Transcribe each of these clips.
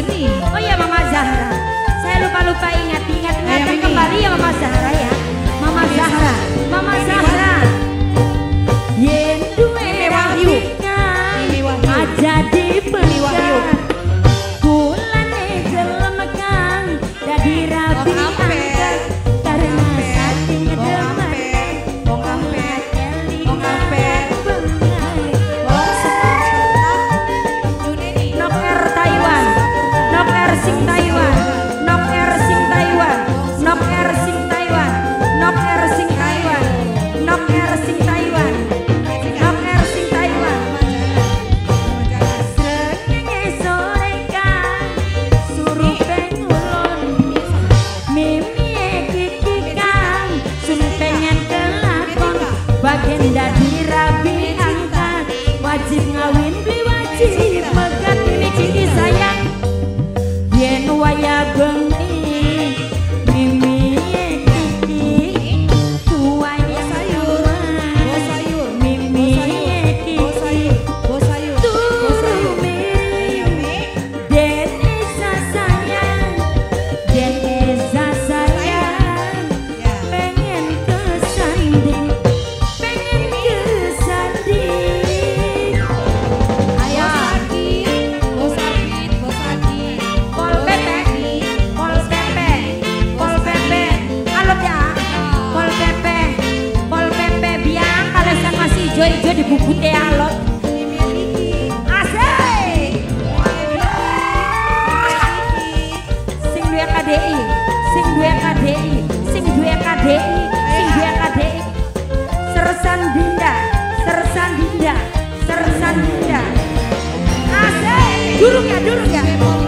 Geni. Oh iya Mama Zahra. Durung ya,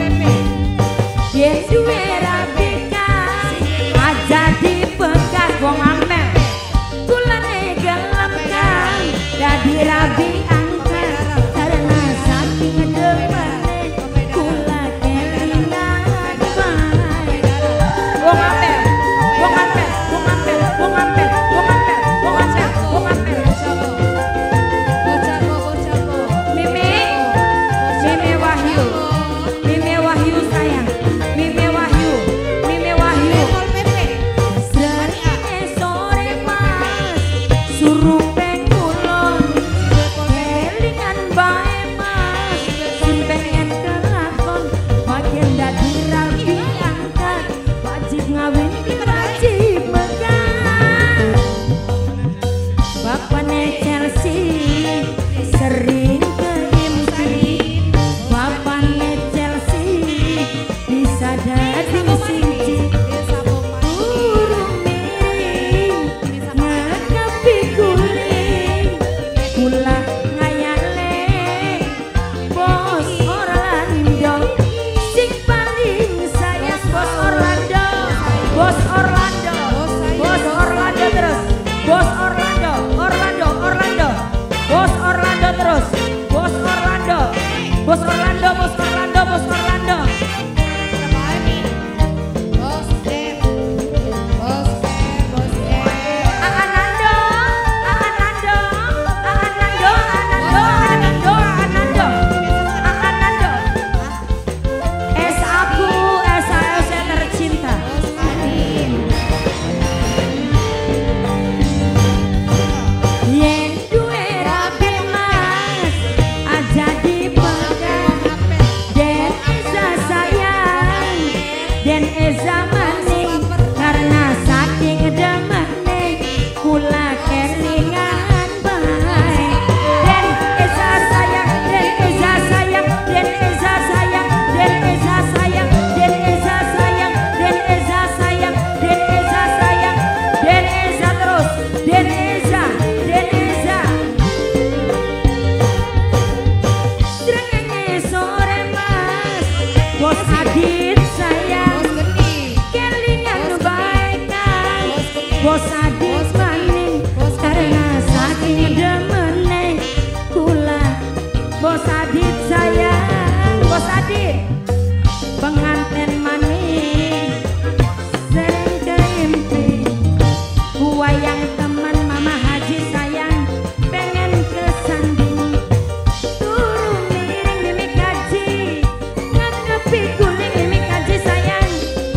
Then dan ezama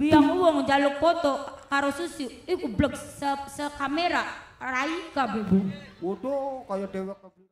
Biang uang jaluk foto karo susu, iku blek se, se kamera, rai kabeh. Waduh, kayak dewa kabeh.